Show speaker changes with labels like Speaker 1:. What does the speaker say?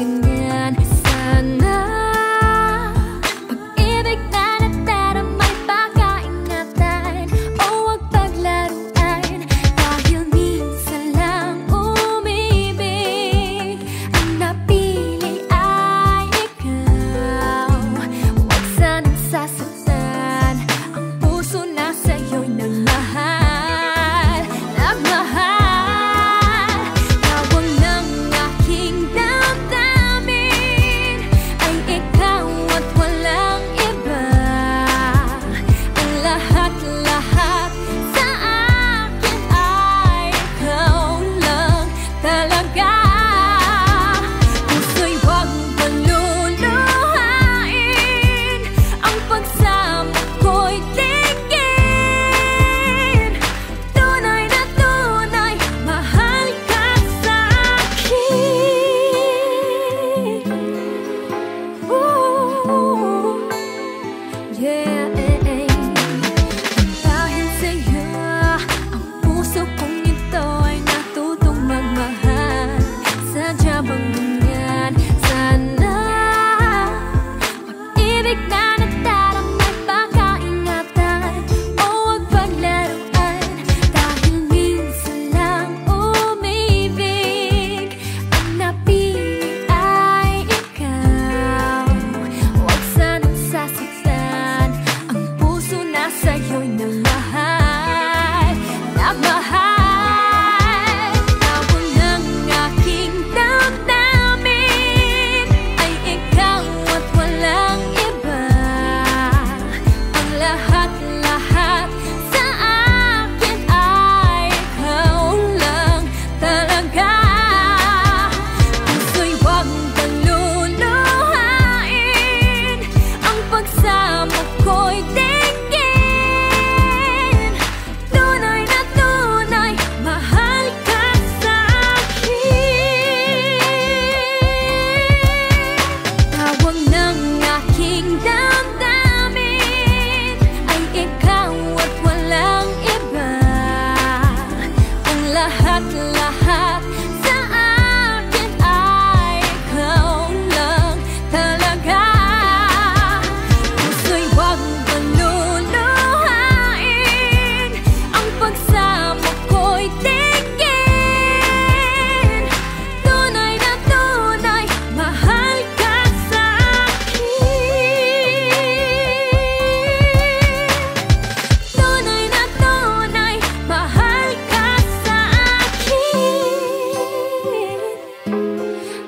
Speaker 1: dengan sana lahat-lahat Thank you.